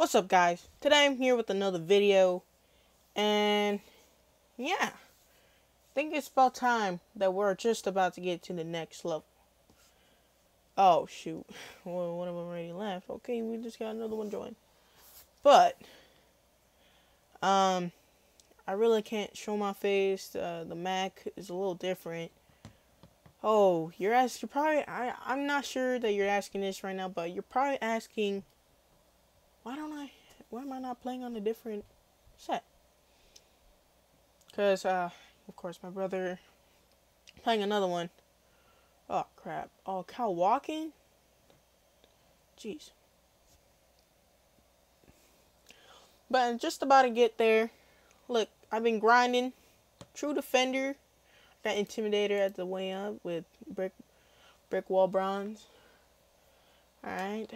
What's up guys? Today I'm here with another video and yeah, I think it's about time that we're just about to get to the next level. Oh shoot, well, one of them already left. Okay, we just got another one join. But, um, I really can't show my face. Uh, the Mac is a little different. Oh, you're asking, you're probably, I, I'm not sure that you're asking this right now, but you're probably asking why don't I, why am I not playing on a different set? Because, uh, of course, my brother playing another one. Oh, crap. Oh, cow walking? Jeez. But I'm just about to get there. Look, I've been grinding. True Defender. Got Intimidator at the way up with Brick, brick Wall Bronze. Alright.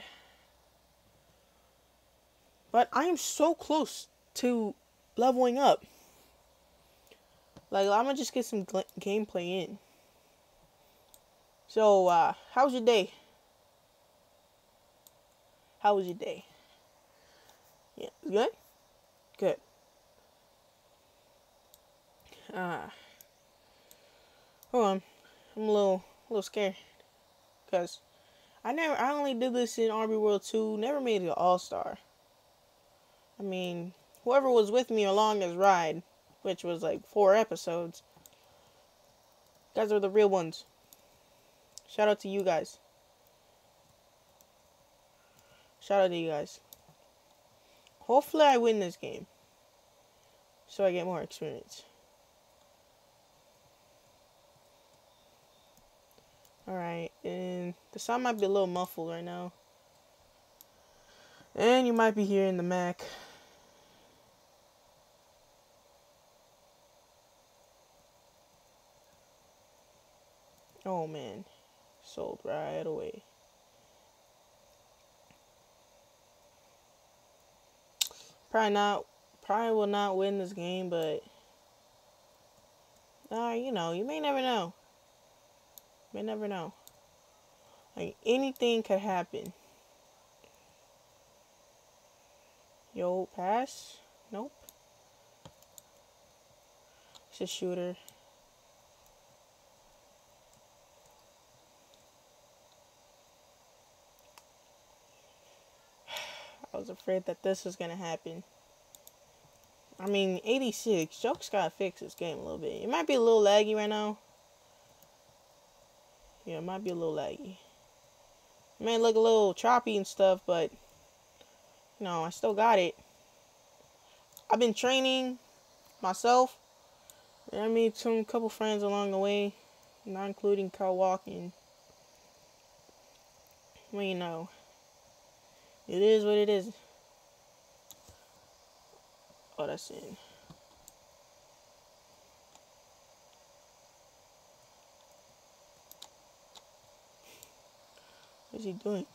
But I am so close to leveling up. Like, I'm gonna just get some gameplay in. So, uh, how was your day? How was your day? Yeah, good? Good. Uh, hold on. I'm a little, a little scared. Because I never, I only did this in RB World 2, never made it All-Star. I mean, whoever was with me along this ride, which was like four episodes, guys are the real ones. Shout out to you guys. Shout out to you guys. Hopefully I win this game. So I get more experience. Alright, and the sound might be a little muffled right now. And you might be hearing the Mac. Oh man, sold right away. Probably not, probably will not win this game, but uh, you know, you may never know. You may never know. Like anything could happen. Yo, pass? Nope. It's a shooter. Afraid that this was gonna happen. I mean, 86. Joke's gotta fix this game a little bit. It might be a little laggy right now. Yeah, it might be a little laggy. It may look a little choppy and stuff, but no, I still got it. I've been training myself. I made some couple friends along the way, not including Carl Walking. Well, you know, it is what it is. Oh, that's in. What's he doing?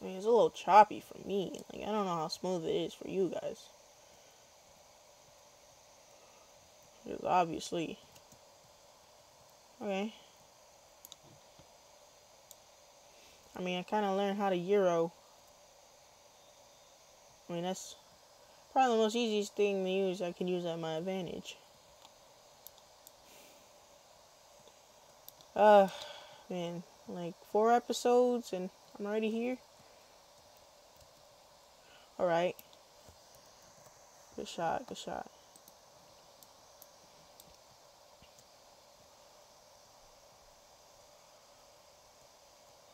I mean, it's a little choppy for me. Like, I don't know how smooth it is for you guys. Because obviously. Okay. I mean, I kind of learned how to Euro. I mean, that's probably the most easiest thing to use. I can use at my advantage. Uh, man, like four episodes and I'm already here. Alright. Good shot, good shot.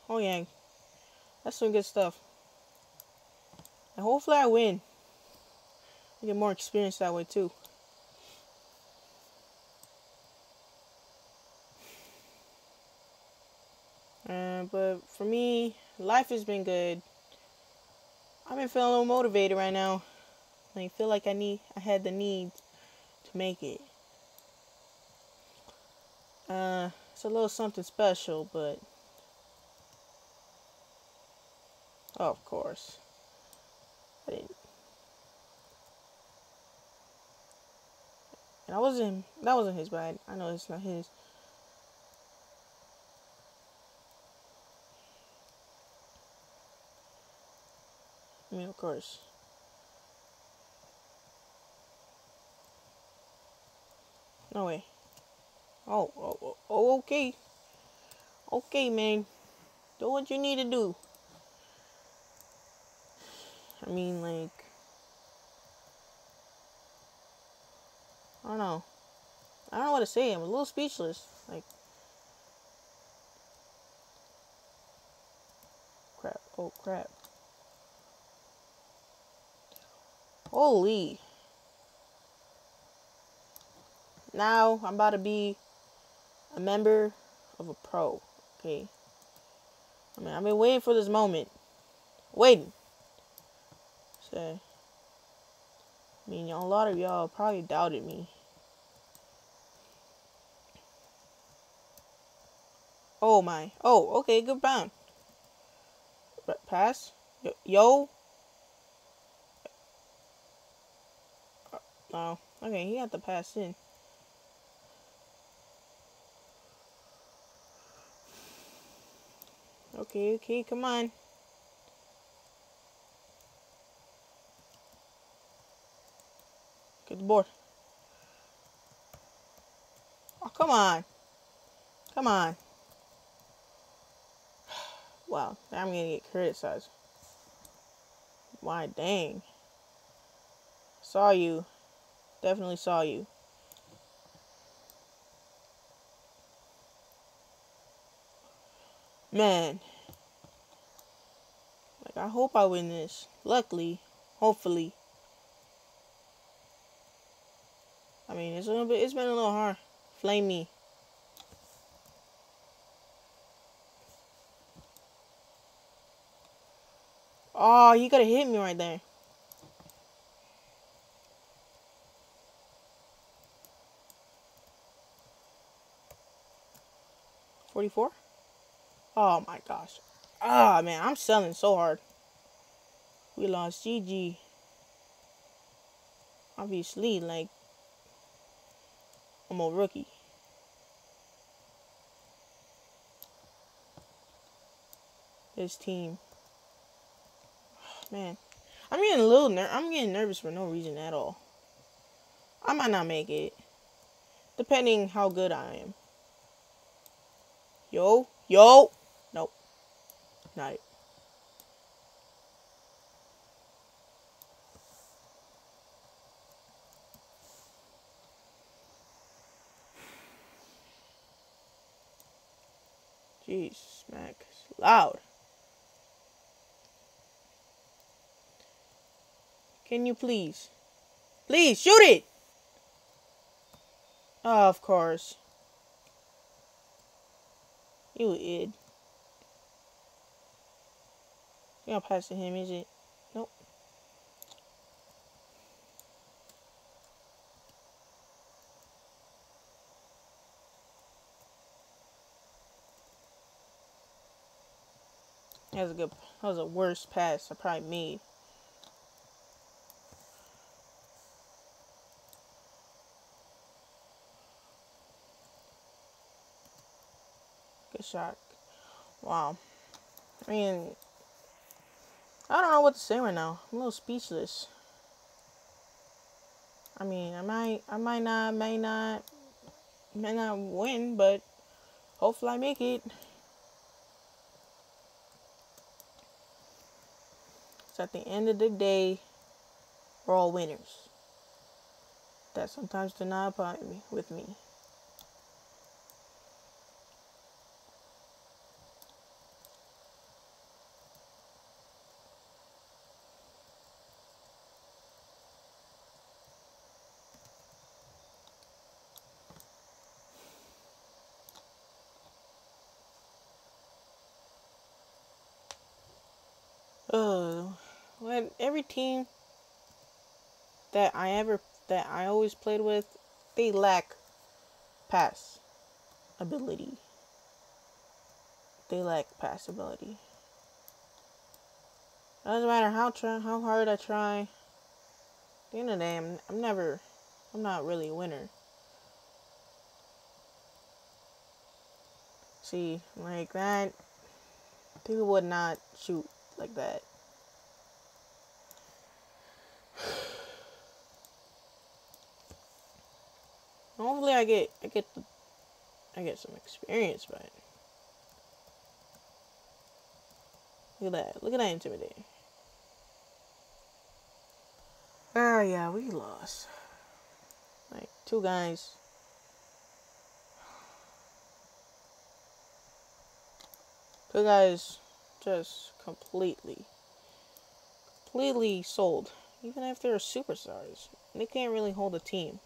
Oh yeah. That's some good stuff. And hopefully I win. I get more experience that way too. Uh, but for me, life has been good. I've been feeling a little motivated right now. I feel like I need, I had the need to make it. Uh, it's a little something special, but oh, of course, I didn't. And I wasn't. That wasn't his bad. I know it's not his. I mean, of course. No way. Oh, oh, oh, oh, okay. Okay, man. Do what you need to do. I mean, like, I don't know. I don't know what to say. I'm a little speechless. Like, crap. Oh, crap. Holy. Now I'm about to be a member of a pro. Okay. I mean, I've been waiting for this moment. Waiting. So, I mean, a lot of y'all probably doubted me. Oh my. Oh, okay, good bound. Pass. Yo. Oh, okay, he got the pass in. Okay, okay, come on. Get the board. Oh, come on. Come on. Wow, I'm gonna get criticized. Why, dang. Saw you. Definitely saw you. Man. Like, I hope I win this. Luckily. Hopefully. I mean, it's a little bit, it's been a little hard. Flame me. Oh, you gotta hit me right there. Forty-four. Oh my gosh. Ah, oh, man, I'm selling so hard. We lost GG. Obviously, like, I'm a rookie. His team. Man, I'm getting a little ner I'm getting nervous for no reason at all. I might not make it, depending how good I am. Yo, yo, nope, not it. Jeez, smack. It's loud. Can you please? Please, shoot it! Oh, of course. You id. You're not pass to him, is it? Nope. That was a good, that was a worse pass I probably made. Shot. Wow. I mean, I don't know what to say right now. I'm a little speechless. I mean, I might, I might not, may not, may not win, but hopefully I make it. So at the end of the day, we're all winners. That sometimes do not apply with me. uh when every team that I ever that I always played with, they lack pass ability. They lack pass ability. Doesn't matter how try how hard I try. At the end of the day, I'm, I'm never, I'm not really a winner. See, like that, people would not shoot like that. Hopefully, I get I get the I get some experience, but look at that! Look at that intimidating. Oh yeah, we lost. Like two guys. Two guys just completely, completely sold. Even if they're superstars, they can't really hold a team.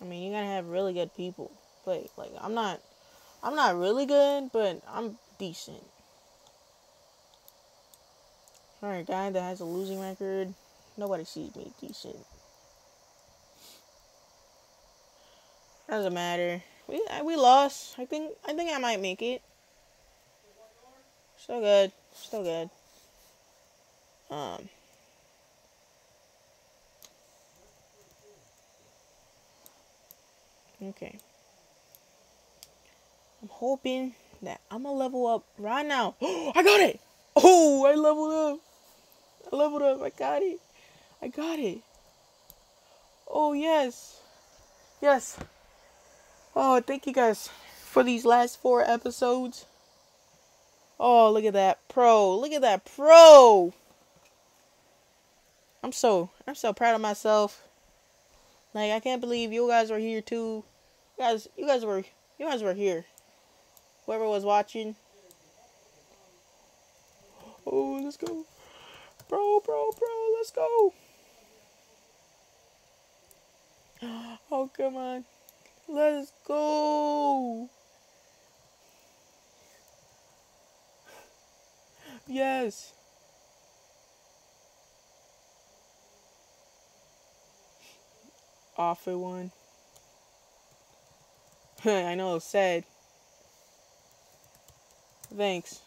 I mean, you gotta have really good people play. Like I'm not, I'm not really good, but I'm decent. All right, guy that has a losing record. Nobody sees me decent. Doesn't matter. We we lost. I think I think I might make it. Still good. Still good. Um. Okay. I'm hoping that I'm gonna level up right now. I got it! Oh, I leveled up. I leveled up. I got it. I got it. Oh, yes. Yes. Oh, thank you guys for these last four episodes. Oh, look at that pro. Look at that pro. I'm so I'm so proud of myself. Like I can't believe you guys were here too. You guys you guys were you guys were here. Whoever was watching. Oh, let's go. Bro, bro, bro, let's go. Oh, come on. Let's go. Yes. Off at one. I know it's sad. Thanks.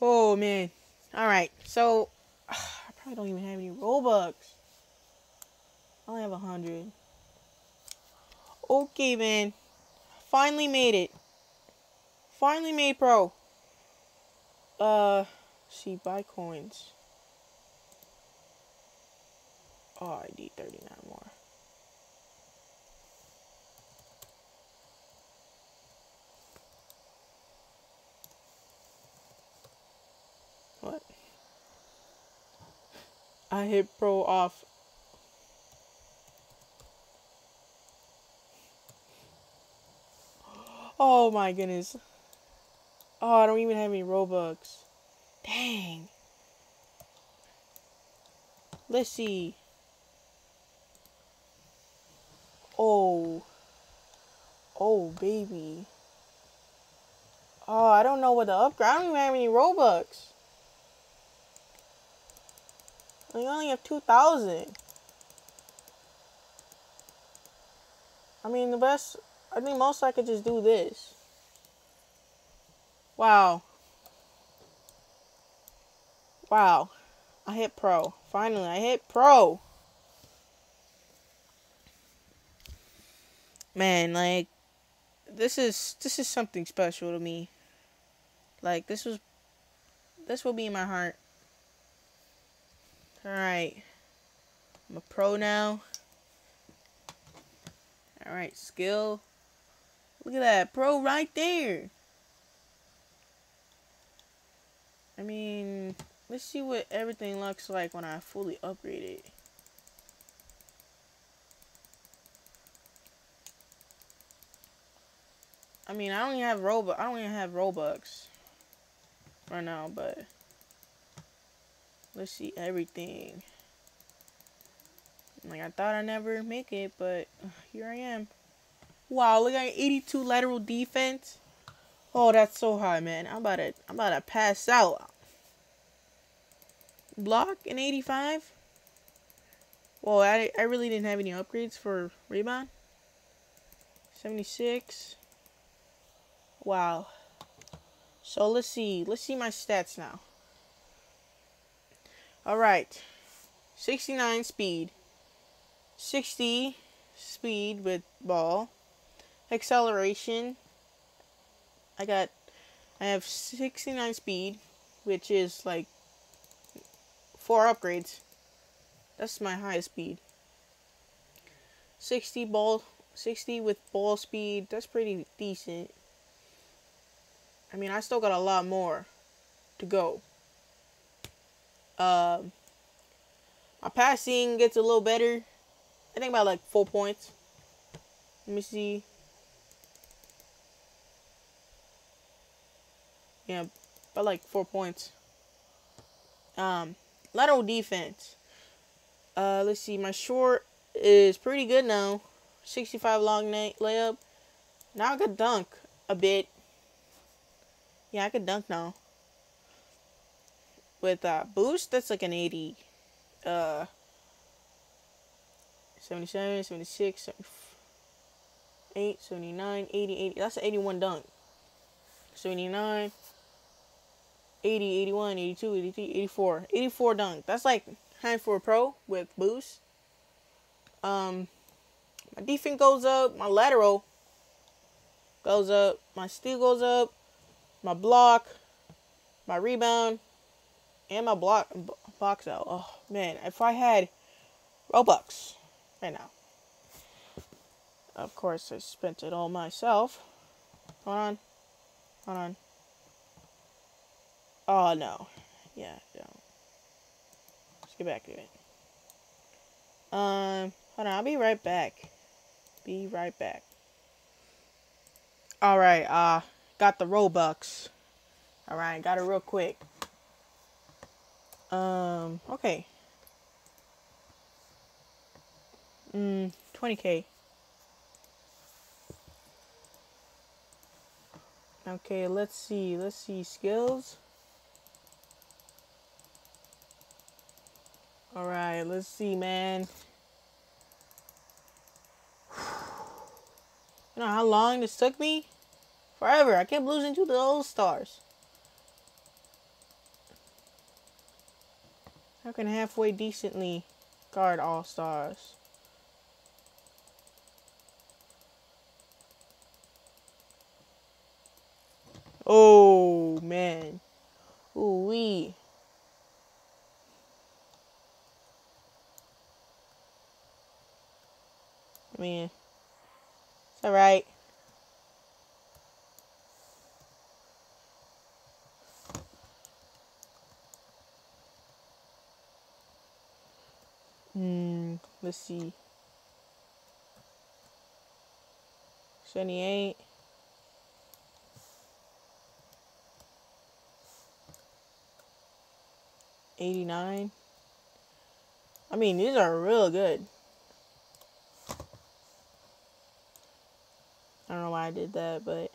Oh man. Alright, so I probably don't even have any Robux. I only have a hundred. Okay, man. Finally made it. Finally made pro. Uh, see, buy coins. Oh, I need 39 more. What? I hit pro off Oh my goodness. Oh, I don't even have any Robux. Dang. Let's see. Oh. Oh, baby. Oh, I don't know what the upgrade. I don't even have any Robux. I only have 2,000. I mean, the best I think most I could just do this. Wow. Wow. I hit pro. Finally, I hit pro. Man, like this is this is something special to me. Like this was this will be in my heart. Alright. I'm a pro now. Alright, skill. Look at that, pro right there. I mean, let's see what everything looks like when I fully upgrade it. I mean, I don't even have Robux. I don't even have Robux right now, but let's see everything. Like I thought I'd never make it, but here I am. Wow, look at 82 lateral defense. Oh, that's so high, man. I'm about to I'm about to pass out. Block in 85. Well, I I really didn't have any upgrades for rebound. 76. Wow. So let's see. Let's see my stats now. All right. 69 speed. 60 speed with ball acceleration. I got, I have 69 speed, which is like four upgrades. That's my highest speed. 60 ball 60 with ball speed. That's pretty decent. I mean, I still got a lot more to go. Um, my passing gets a little better. I think about like four points. Let me see. Yeah, about like four points. Um, lateral defense. Uh, let's see. My short is pretty good now. 65 long lay- layup. Now I could dunk a bit. Yeah, I could dunk now. With uh, boost, that's like an 80. Uh, 77, 76, 78, 79, 80, 80. That's an 81 dunk. 79, 80, 81, 82, 83, 84. 84 dunk. That's like high for a pro with boost. Um, my defense goes up. My lateral goes up. My steal goes up. My block, my rebound, and my block box out. Oh man, if I had Robux right now. Of course, I spent it all myself. Hold on. Hold on. Oh no. Yeah. Let's get back to it. Um, hold on, I'll be right back. Be right back. Alright, uh, got the Robux. Alright, got it real quick. Um, okay. Mm, 20k. Okay, let's see. Let's see. Skills. Alright, let's see, man. You know how long this took me? Forever. I kept losing to the all stars. How can halfway decently guard all stars? Oh man. Ooh wee. I mean, it's alright. Hmm, let's see. 78. Eighty-nine. I mean, these are real good. I did that, but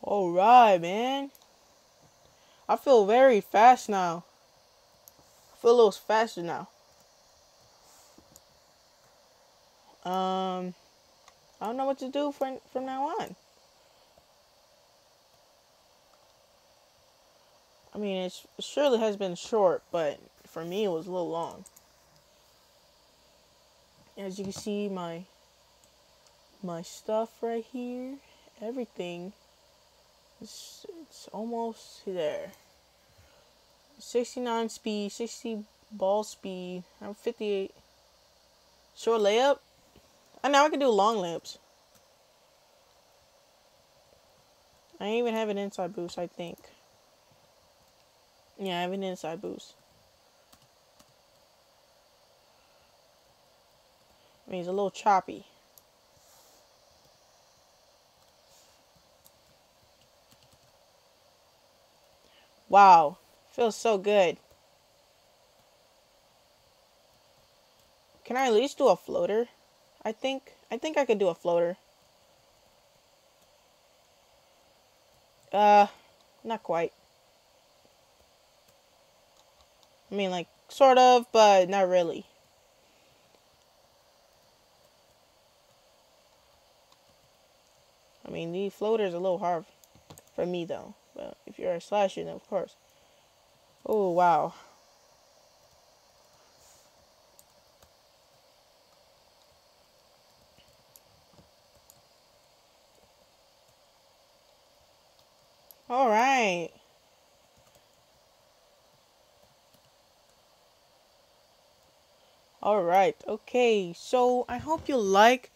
All right, man. I feel very fast now. I feel a little faster now. Um, I don't know what to do from from now on. I mean, it surely has been short, but for me it was a little long. As you can see, my my stuff right here, everything it's, it's almost there. 69 speed, 60 ball speed. I'm 58. Short layup. I know I can do long layups. I even have an inside boost, I think. Yeah, I have an inside boost. I mean, it's a little choppy. Wow, feels so good. Can I at least do a floater? I think I think I could do a floater. Uh, not quite. I mean, like, sort of, but not really. I mean, the floater's a little hard for me, though. But if you're a slasher, then of course. Oh, wow. All right. All right. Okay. So I hope you like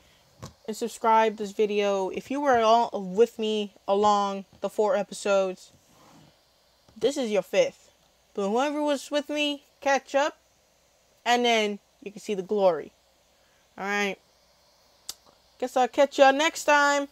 and subscribe this video. If you were all with me along the four episodes, this is your fifth. But whoever was with me, catch up, and then you can see the glory. All right. Guess I'll catch y'all next time.